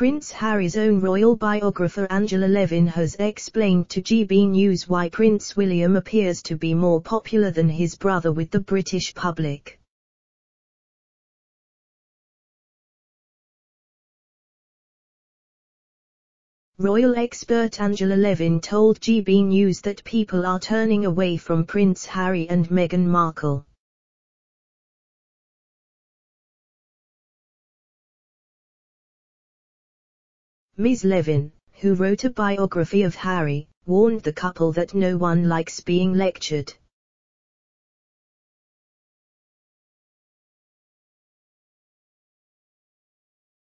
Prince Harry's own royal biographer Angela Levin has explained to GB News why Prince William appears to be more popular than his brother with the British public. Royal expert Angela Levin told GB News that people are turning away from Prince Harry and Meghan Markle. Ms. Levin, who wrote a biography of Harry, warned the couple that no one likes being lectured.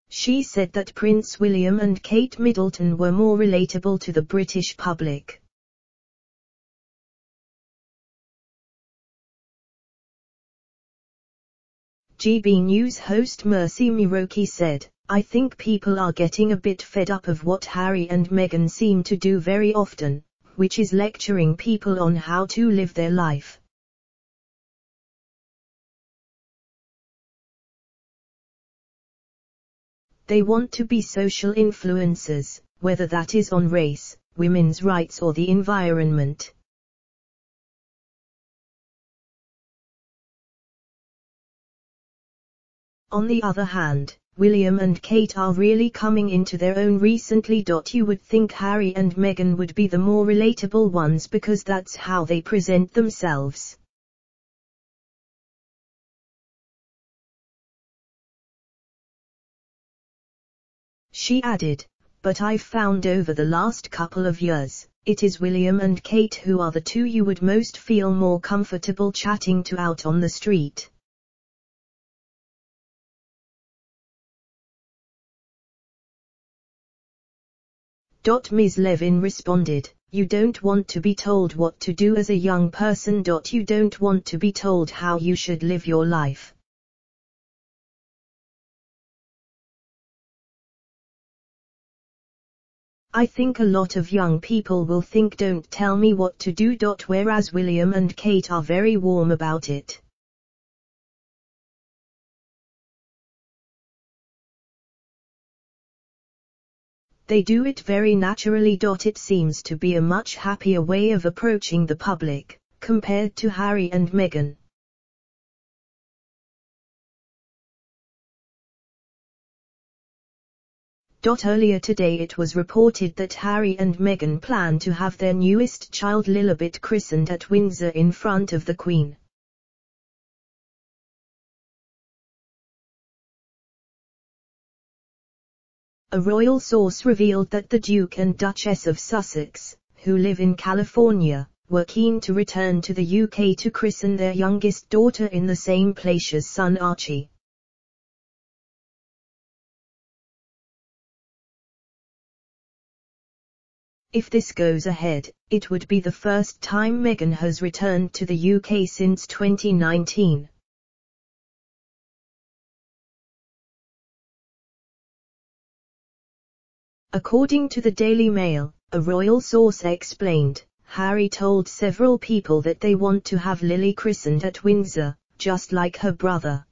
She said that Prince William and Kate Middleton were more relatable to the British public. GB News host Mercy Muroki said, I think people are getting a bit fed up of what Harry and Meghan seem to do very often, which is lecturing people on how to live their life. They want to be social influencers, whether that is on race, women's rights or the environment. On the other hand, William and Kate are really coming into their own recently. You would think Harry and Meghan would be the more relatable ones because that's how they present themselves. She added, but I've found over the last couple of years, it is William and Kate who are the two you would most feel more comfortable chatting to out on the street. Ms. Levin responded, You don't want to be told what to do as a young person. You don't want to be told how you should live your life. I think a lot of young people will think don't tell me what to do. Whereas William and Kate are very warm about it. They do it very naturally. It seems to be a much happier way of approaching the public, compared to Harry and Meghan. Earlier today it was reported that Harry and Meghan plan to have their newest child Lilibet christened at Windsor in front of the Queen. A royal source revealed that the Duke and Duchess of Sussex, who live in California, were keen to return to the UK to christen their youngest daughter in the same place as son Archie. If this goes ahead, it would be the first time Meghan has returned to the UK since 2019. According to the Daily Mail, a royal source explained, Harry told several people that they want to have Lily christened at Windsor, just like her brother.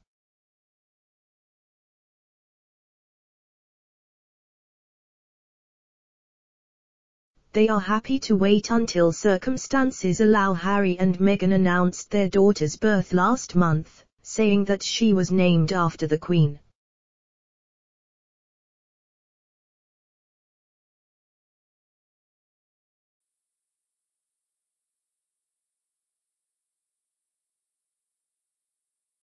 They are happy to wait until circumstances allow Harry and Meghan announced their daughter's birth last month, saying that she was named after the Queen.